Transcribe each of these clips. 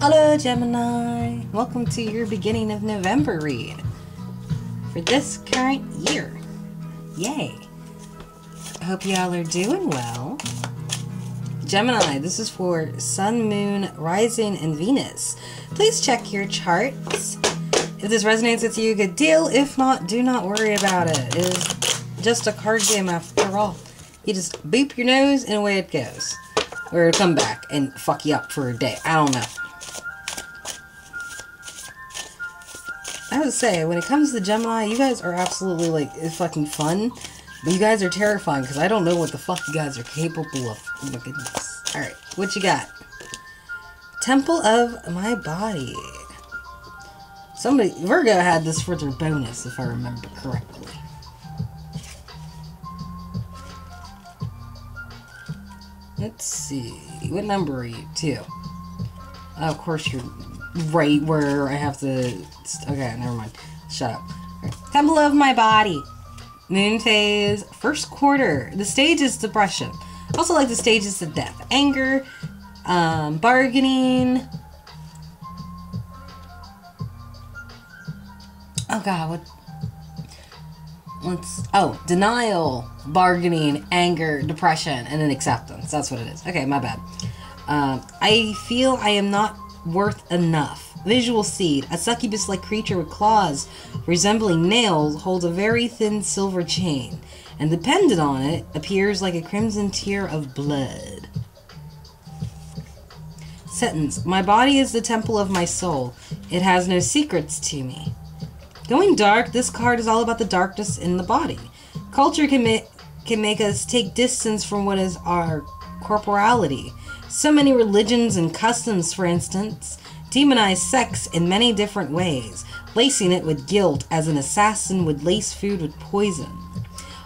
Hello, Gemini. Welcome to your beginning of November read for this current year. Yay. I hope y'all are doing well. Gemini, this is for Sun, Moon, Rising, and Venus. Please check your charts. If this resonates with you, good deal. If not, do not worry about it. It is just a card game after all. You just boop your nose and away it goes. Or it'll come back and fuck you up for a day. I don't know. I would say, when it comes to Gemini, you guys are absolutely like fucking fun. But you guys are terrifying because I don't know what the fuck you guys are capable of. Oh my goodness. Alright, what you got? Temple of my body. Somebody, Virgo had this for their bonus, if I remember correctly. Let's see. What number are you? Two. of course, you're right where I have to. Okay, never mind. Shut up. Temple of my body. Phase, first quarter. The stage is depression. Also, like the stages of death, anger, um, bargaining. Oh God, what? Let's. Oh, denial, bargaining, anger, depression, and then acceptance. That's what it is. Okay, my bad. Um, I feel I am not worth enough. Visual seed, a succubus like creature with claws resembling nails, holds a very thin silver chain, and the pendant on it appears like a crimson tear of blood. Sentence My body is the temple of my soul, it has no secrets to me. Going dark, this card is all about the darkness in the body. Culture can, ma- can make us take distance from what is our corporality. So many religions and customs, for instance, demonize sex in many different ways, lacing it with guilt as an assassin would lace food with poison.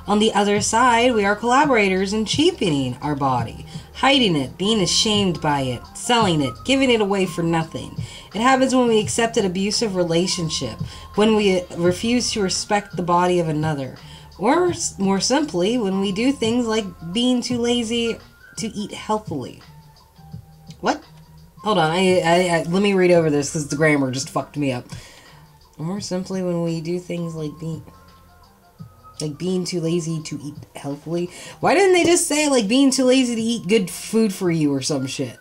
On the other side, we are collaborators in cheapening our body, hiding it, being ashamed by it, selling it, giving it away for nothing. It happens when we accept an abusive relationship, when we refuse to respect the body of another, or more simply, when we do things like being too lazy to eat healthily. What? Hold on, I, I, I let me read over this because the grammar just fucked me up. More simply, when we do things like being like being too lazy to eat healthily. Why didn't they just say like being too lazy to eat good food for you or some shit?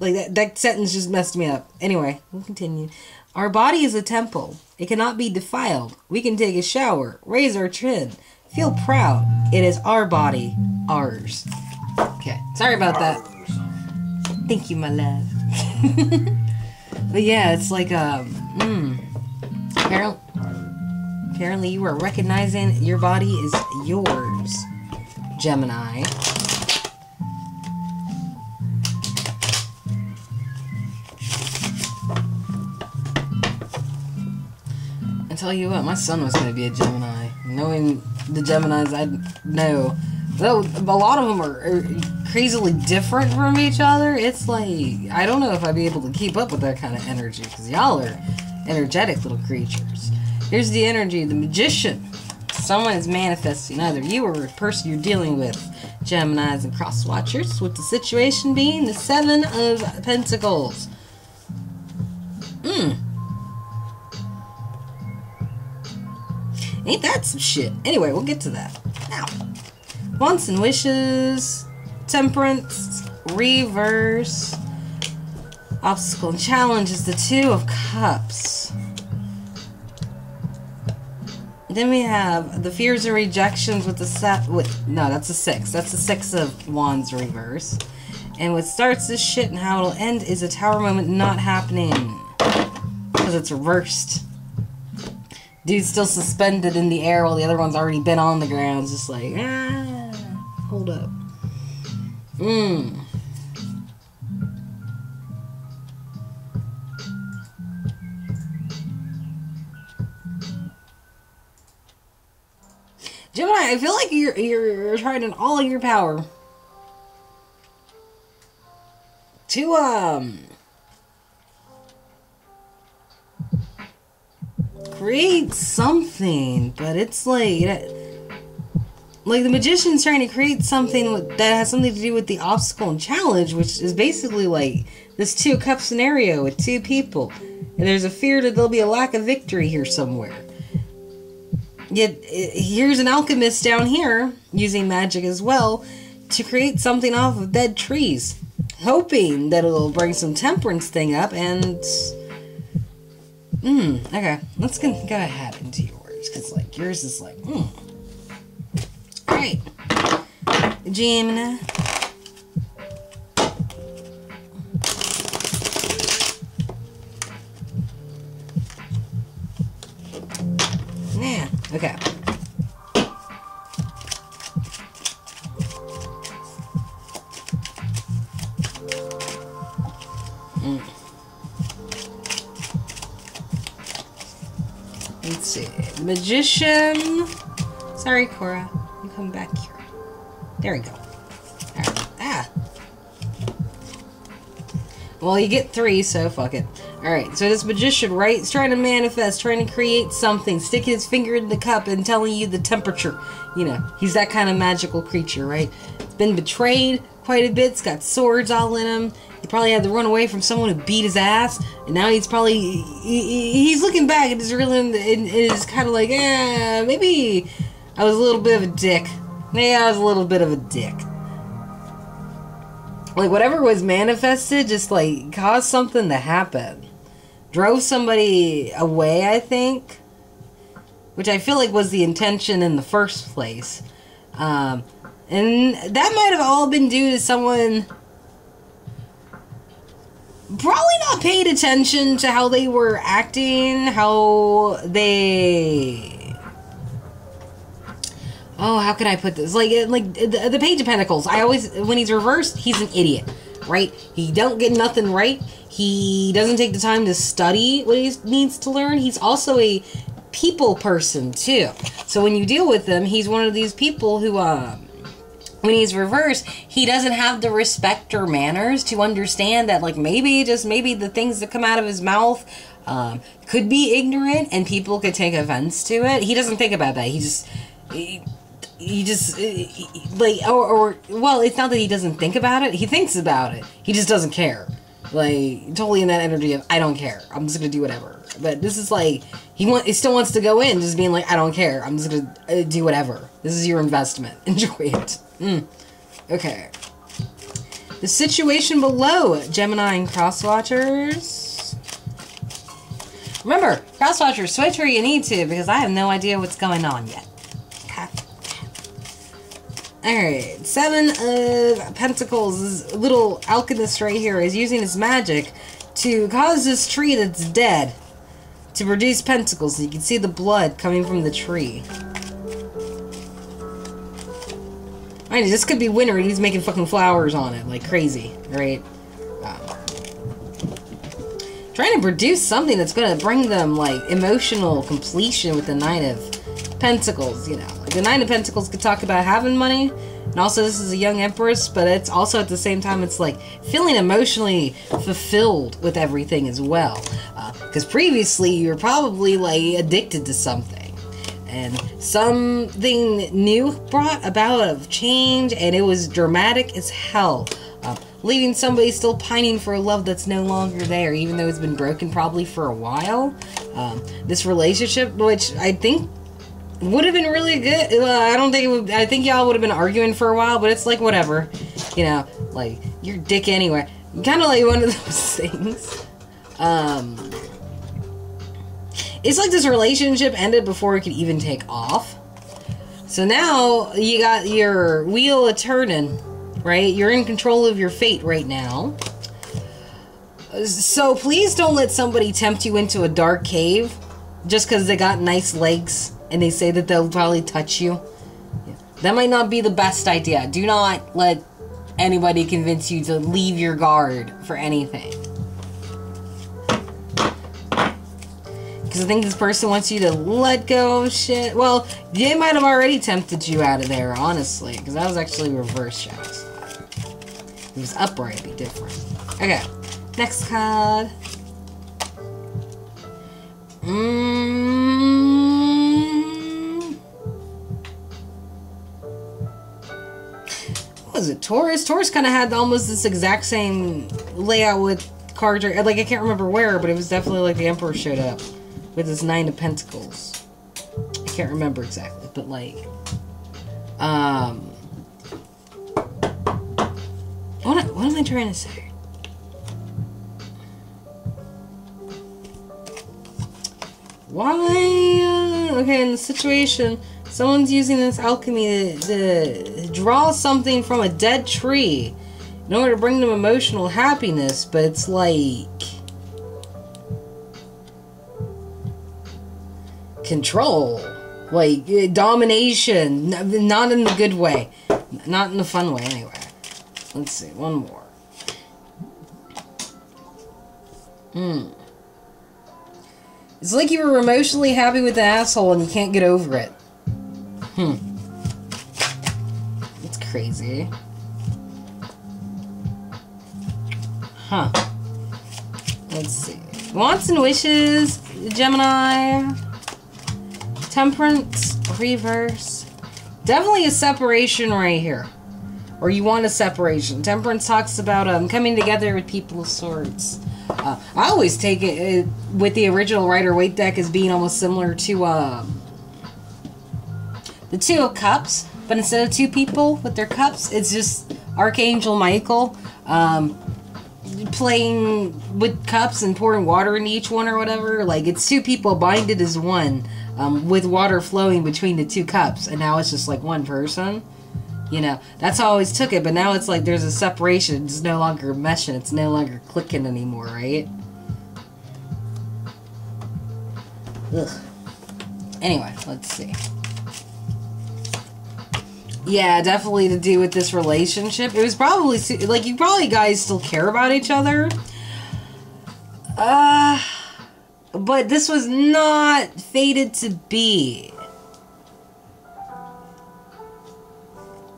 Like that that sentence just messed me up. Anyway, we'll continue. Our body is a temple. It cannot be defiled. We can take a shower, raise our chin, feel proud. It is our body, ours. Okay, sorry about that. Thank you, my love. but yeah, it's like um, mm, apparently, apparently you are recognizing your body is yours, Gemini. I tell you what, my son was going to be a Gemini. Knowing the Geminis I know, though a lot of them are, are crazily different from each other, it's like, I don't know if I'd be able to keep up with that kind of energy, because y'all are energetic little creatures. Here's the energy of the magician. Someone is manifesting, either you or the person you're dealing with. Geminis and cross watchers, with the situation being the Seven of Pentacles. Mmm. Ain't that some shit? Anyway, we'll get to that. Now, wants and wishes, temperance, reverse, obstacle and challenge is the two of cups. Then we have the fears and rejections with the set with no, that's a six. That's the six of wands reverse. And what starts this shit and how it'll end is a tower moment not happening. Because it's reversed. Dude's still suspended in the air while the other one's already been on the ground. It's just like, ah, hold up. Mmm. Gemini, I feel like you're you're, trying in all of your power to um create something, but it's like like the magician's trying to create something that has something to do with the obstacle and challenge, which is basically like this two cup scenario with two people, and there's a fear that there'll be a lack of victory here somewhere. Yet here's an alchemist down here using magic as well to create something off of dead trees, hoping that it'll bring some temperance thing up and. Hmm. Okay, let's go, ahead into yours because like yours is like. Hmm. All right, Gemini. Yeah. Okay. Mm. Let's see. Magician. Sorry, Cora. Come back here. There we go. Ah. Well, you get three, so fuck it. Alright, so this magician, right, is trying to manifest, trying to create something, sticking his finger in the cup and telling you the temperature. You know, he's that kind of magical creature, right? It's been betrayed quite a bit, it's got swords all in him. He probably had to run away from someone who beat his ass, and now he's probably he, he's looking back and is really and is kind of like, eh, maybe I was a little bit of a dick. Yeah, I was a little bit of a dick. Like whatever was manifested, just like caused something to happen, drove somebody away. I think, which I feel like was the intention in the first place, um, and that might have all been due to someone probably not paid attention to how they were acting, how they. Oh, how can I put this? Like, like the, the Page of Pentacles. I always, when he's reversed, he's an idiot, right? He don't get nothing right. He doesn't take the time to study what he needs to learn. He's also a people person too. So when you deal with him, he's one of these people who, um, when he's reversed, he doesn't have the respect or manners to understand that, like, maybe, just maybe the things that come out of his mouth um, could be ignorant and people could take offense to it. He doesn't think about that. He just. He, he just like or, or well it's not that he doesn't think about it he thinks about it. He just doesn't care. Like totally in that energy of i don't care. I'm just gonna do whatever. But this is like he want he still wants to go in just being like i don't care. I'm just gonna uh, do whatever. This is your investment. Enjoy it. Mm. okay. The situation below gemini and crosswatchers. Remember crosswatchers switch where you need to because i have no idea what's going on yet Alright, Seven of Pentacles, this little alchemist right here, is using his magic to cause this tree that's dead to produce pentacles. You can see the blood coming from the tree. I mean, this could be winter and he's making fucking flowers on it like crazy, right? Um, trying to produce something that's going to bring them like emotional completion with the Nine of Pentacles, you know. The Nine of Pentacles could talk about having money, and also this is a young Empress, but it's also at the same time it's like feeling emotionally fulfilled with everything as well. Because uh, previously you were probably like addicted to something. And something new brought about of change, and it was dramatic as hell. Uh, leaving somebody still pining for a love that's no longer there, even though it's been broken probably for a while. Um, this relationship, which I think would have been really good. Uh, I don't think it would. I think y'all would have been arguing for a while, but it's like whatever, you know. Like you're dick anyway. Kind of like one of those things. Um, it's like this relationship ended before it could even take off. So now you got your wheel a turning, right? You're in control of your fate right now. So please don't let somebody tempt you into a dark cave just because they got nice legs and they say that they'll probably touch you. That might not be the best idea. Do not let anybody convince you to leave your guard for anything. Because I think this person wants you to let go of shit. Well, they might have already tempted you out of there, honestly. Because that was actually reverse shots. If it was upright, it'd be different. Okay. Next card. Mmm. Was it Taurus? Taurus kind of had almost this exact same layout with cards. Like I can't remember where, but it was definitely like the Emperor showed up with his Nine of Pentacles. I can't remember exactly, but like, um, what what am I trying to say? Why? Uh, okay, in the situation, someone's using this alchemy draw something from a dead tree in order to bring them emotional happiness, but it's like. Control. Like, uh, domination. Not in the good way. Not in the fun way, anyway. Let's see, one more. Hmm. It's like you were emotionally happy with the asshole and you can't get over it. Hmm. Crazy. Huh. Let's see. Wants and wishes, Gemini. Temperance, reverse. Definitely a separation right here. Or you want a separation. Temperance talks about um, coming together with people of sorts. Uh, I always take it uh, with the original Rider Waite deck as being almost similar to uh, the Two of Cups, but instead of two people with their cups, it's just Archangel Michael um, playing with cups and pouring water into each one or whatever. Like it's two people binded as one um, with water flowing between the two cups, and now it's just like one person. You know, that's how I always took it, but now it's like there's a separation. It's no longer meshing. It's no longer clicking anymore, right? Ugh. Anyway, let's see. Yeah, definitely to do with this relationship. It was probably like you probably guys still care about each other. Uh but this was not fated to be.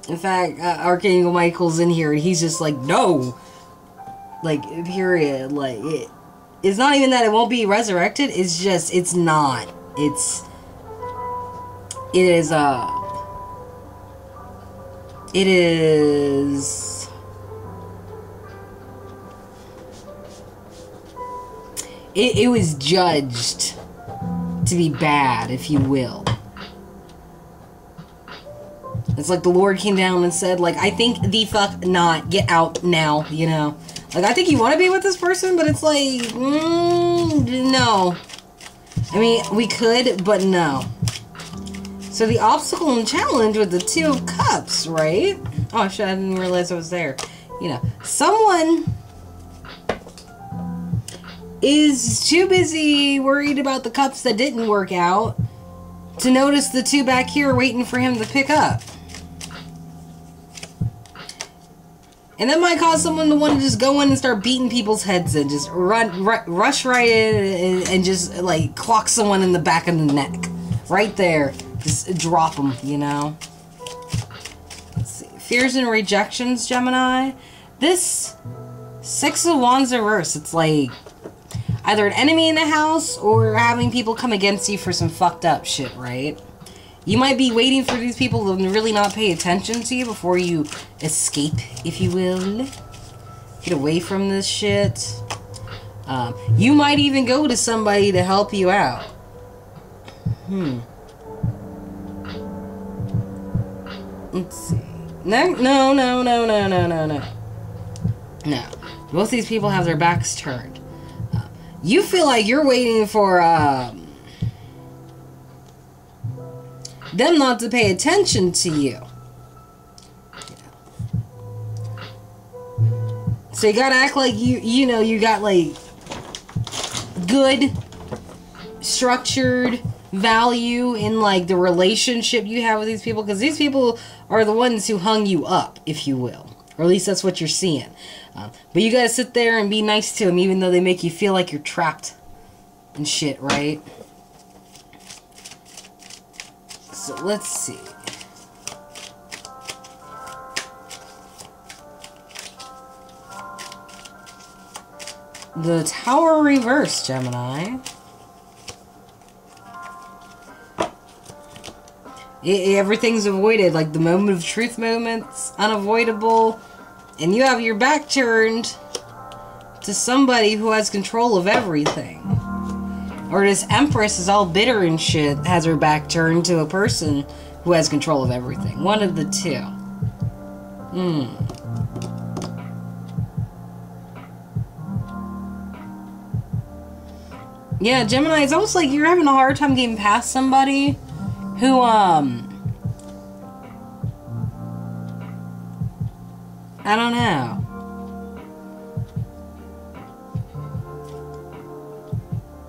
In fact, uh, Archangel Michael's in here and he's just like, no! Like, period. Like, it, it's not even that it won't be resurrected, it's just, it's not. It's, it is, uh, it is, it, it was judged to be bad, if you will. It's like the Lord came down and said, like, I think the fuck not. Get out now, you know? Like, I think you want to be with this person, but it's like, mm, no. I mean, we could, but no. So the obstacle and challenge with the Two of Cups, right? Oh, shit, I didn't realize I was there. You know, someone is too busy worried about the cups that didn't work out to notice the two back here waiting for him to pick up. And that might cause someone to want to just go in and start beating people's heads and Just run, rush right in and, and, just like clock someone in the back of the neck. Right there. Just drop them, you know? Let's see. Fears and rejections, Gemini. This Six of Wands reverse. It's like either an enemy in the house or having people come against you for some fucked up shit, right? You might be waiting for these people to really not pay attention to you before you escape, if you will. Get away from this shit. Um, you might even go to somebody to help you out. Hmm. Let's see. No, no, no, no, no, no, no, no. No. Both these people have their backs turned. Uh, you feel like you're waiting for, um, them not to pay attention to you. So you gotta act like you, you know, you got like good, structured value in like the relationship you have with these people because these people are the ones who hung you up, if you will. Or at least that's what you're seeing. Uh, but you gotta sit there and be nice to them even though they make you feel like you're trapped and shit, right? So let's see. The Tower Reverse, Gemini. I- everything's avoided. Like the moment of truth moments, unavoidable. And you have your back turned to somebody who has control of everything. Or this Empress is all bitter and shit, has her back turned to a person who has control of everything. One of the two. Hmm. Yeah, Gemini, it's almost like you're having a hard time getting past somebody who, um. I don't know.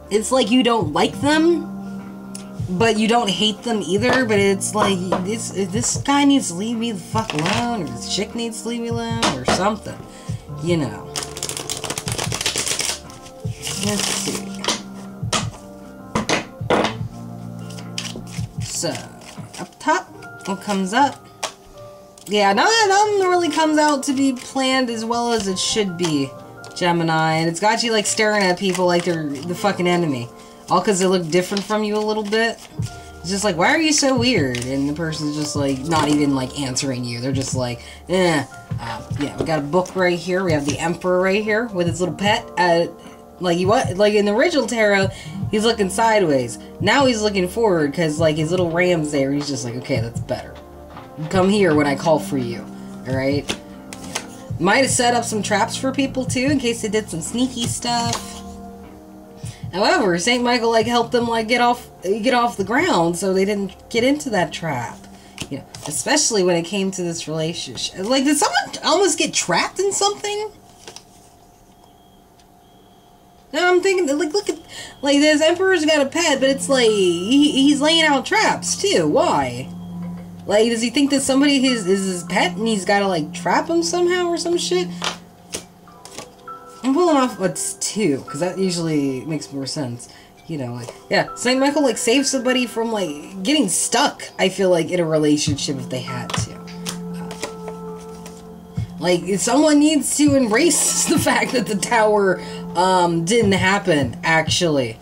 It's like you don't like them, but you don't hate them either. But it's like this this guy needs to leave me the fuck alone, or this chick needs to leave me alone, or something. You know. Let's see. So, up top, what comes up? Yeah, none, nothing really comes out to be planned as well as it should be, Gemini. And it's got you, like, staring at people like they're the fucking enemy. All because they look different from you a little bit. It's just like, why are you so weird? And the person's just, like, not even, like, answering you. They're just like, eh. Uh, yeah, we got a book right here. We have the Emperor right here with his little pet. Uh, like, you what? Like, in the original tarot, he's looking sideways. Now he's looking forward because, like, his little ram's there. He's just like, okay, that's better. Come here when I call for you. Alright? Yeah. Might have set up some traps for people, too, in case they did some sneaky stuff. However, St. Michael, like, helped them, like, get off, get off the ground so they didn't get into that trap. You know, especially when it came to this relationship. Like, did someone almost get trapped in something? No, I'm thinking, like, look at, like, this Emperor's got a pet, but it's like, he, he's laying out traps, too. Why? Like, does he think that somebody is, is his pet and he's gotta, like, trap him somehow or some shit? I'm pulling off what's two, because that usually makes more sense. You know, like, yeah, St. Michael, like, saves somebody from, like, getting stuck, I feel like, in a relationship if they had to. Like, someone needs to embrace the fact that the tower um, didn't happen, actually.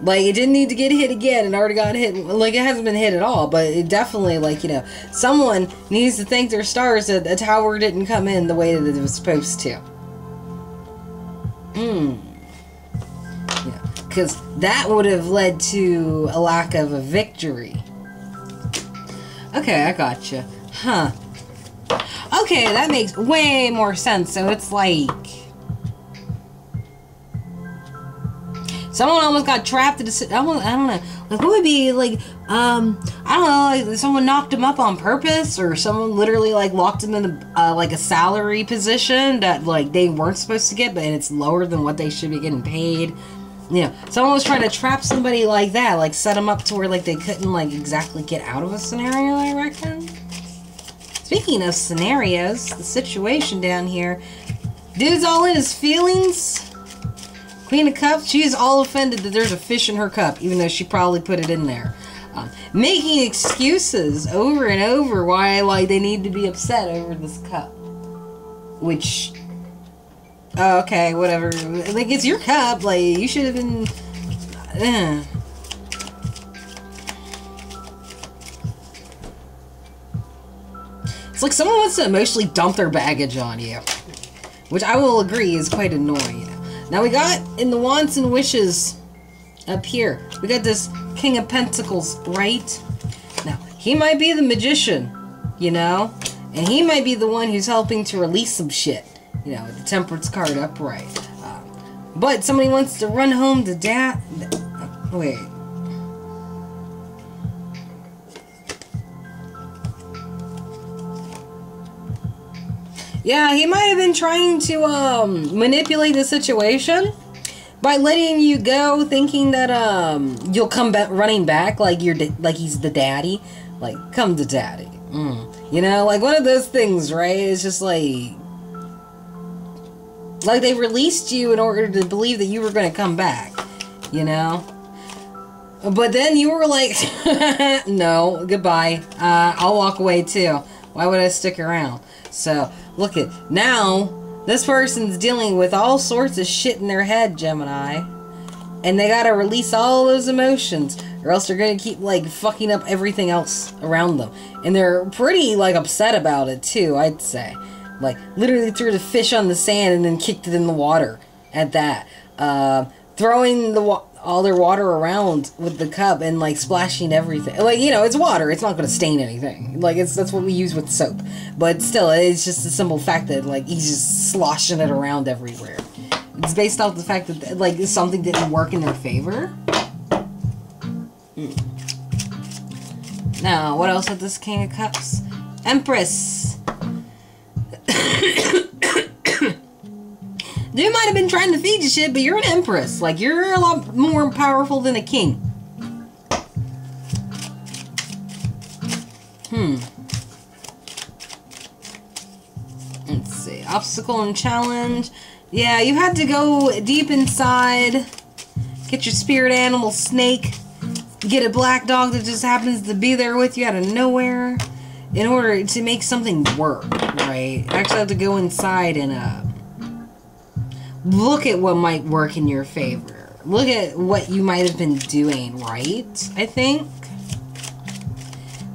Like, it didn't need to get hit again. It already got hit. Like, it hasn't been hit at all. But it definitely, like, you know, someone needs to thank their stars that the tower didn't come in the way that it was supposed to. Hmm. Yeah. Because that would have led to a lack of a victory. Okay, I gotcha. Huh. Okay, that makes way more sense. So it's like someone almost got trapped in a. I don't know. Like what would be like? Um, I don't know. Like someone knocked him up on purpose, or someone literally like locked him in a, uh, like a salary position that like they weren't supposed to get, but it's lower than what they should be getting paid. You know, someone was trying to trap somebody like that, like set them up to where like they couldn't like exactly get out of a scenario. I reckon. Speaking of scenarios, the situation down here. Dude's all in his feelings. Queen of Cups, she's all offended that there's a fish in her cup, even though she probably put it in there. Um, making excuses over and over why like they need to be upset over this cup. Which oh, okay, whatever. Like it's your cup, like you should have been uh. It's like someone wants to emotionally dump their baggage on you. Which I will agree is quite annoying. Now we got in the wants and wishes up here. We got this King of Pentacles, right? Now, he might be the magician, you know? And he might be the one who's helping to release some shit. You know, the Temperance card upright. Uh, but somebody wants to run home to dad. Wait. Yeah, he might have been trying to um, manipulate the situation by letting you go, thinking that um, you'll come back running back like you're like he's the daddy, like come to daddy. Mm. You know, like one of those things, right? It's just like like they released you in order to believe that you were going to come back. You know. But then you were like, no, goodbye. Uh, I'll walk away too. Why would I stick around? So, look at now this person's dealing with all sorts of shit in their head, Gemini. And they gotta release all those emotions. or else they're gonna keep like fucking up everything else around them. And they're pretty like upset about it too, I'd say. Like literally threw the fish on the sand and then kicked it in the water. At that, uh, throwing the wa- all their water around with the cup and like splashing everything. Like you know, it's water. It's not gonna stain anything. Like it's that's what we use with soap. But still, it's just a simple fact that like he's just sloshing it around everywhere. It's based off the fact that like something didn't work in their favor. Mm. Now, what else with this King of Cups? Empress. Dude might have been trying to feed you shit, but you're an empress. Like, you're a lot more powerful than a king. Hmm. Let's see. Obstacle and challenge. Yeah, you had to go deep inside, get your spirit animal snake, get a black dog that just happens to be there with you out of nowhere in order to make something work, right? Actually, have to go inside and, uh, look at what might work in your favor. Look at what you might have been doing, right? I think.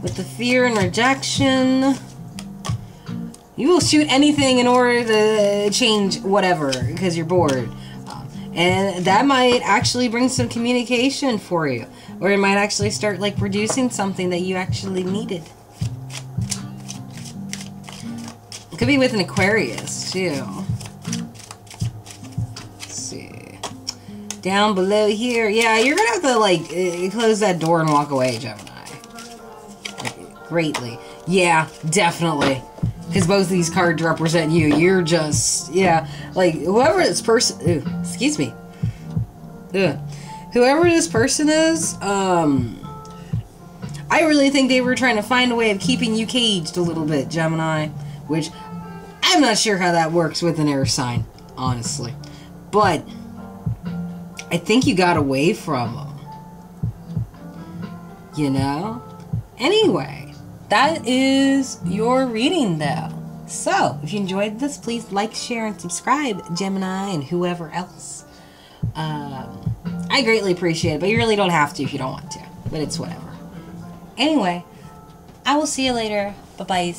With the fear and rejection. You will shoot anything in order to change whatever because you're bored. Um, and that might actually bring some communication for you. Or it might actually start like producing something that you actually needed. It could be with an Aquarius too. Down below here. Yeah, you're gonna have to like uh, close that door and walk away, Gemini. Greatly. Yeah, definitely. Because both of these cards represent you. You're just, yeah, like whoever this person, excuse me. Ugh. Whoever this person is, um, I really think they were trying to find a way of keeping you caged a little bit, Gemini. Which I'm not sure how that works with an air sign, honestly. But I think you got away from them. You know? Anyway, that is your reading, though. So, if you enjoyed this, please like, share, and subscribe, Gemini, and whoever else. Um, I greatly appreciate it, but you really don't have to if you don't want to. But it's whatever. Anyway, I will see you later. Bye bye.